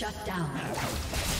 Shut down.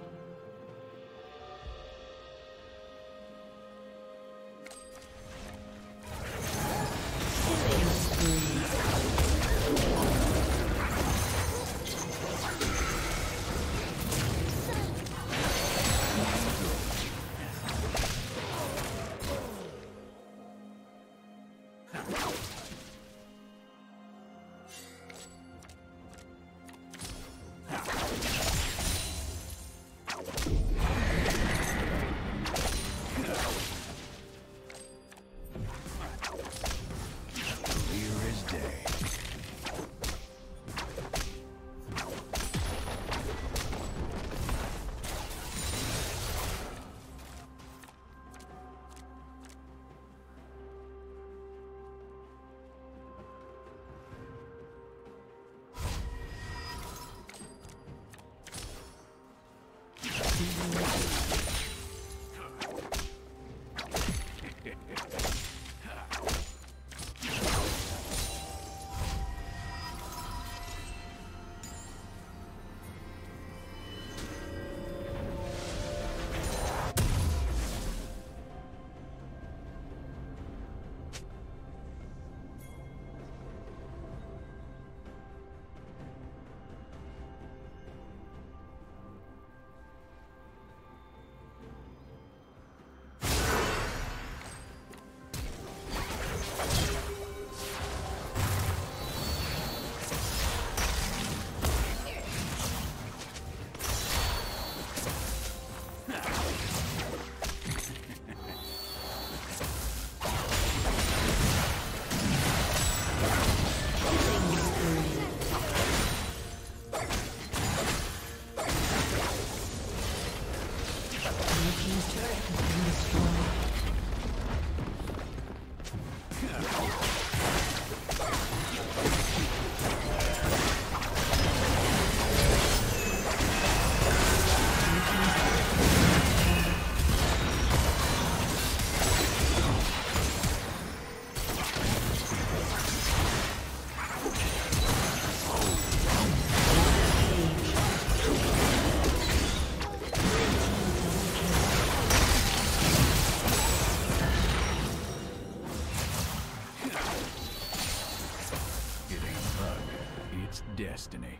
destiny.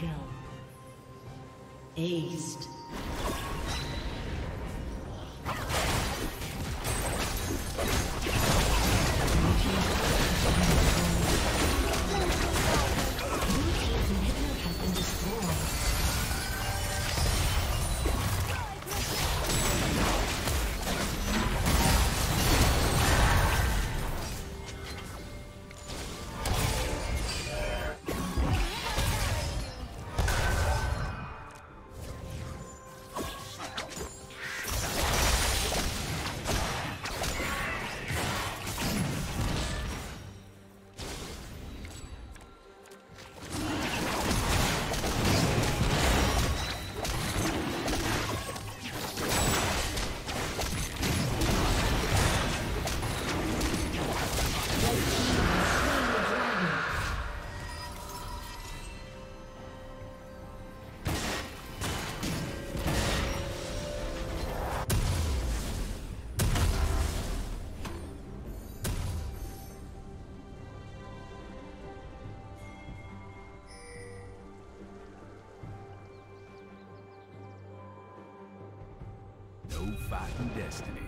Kill. Aced. No fighting destiny.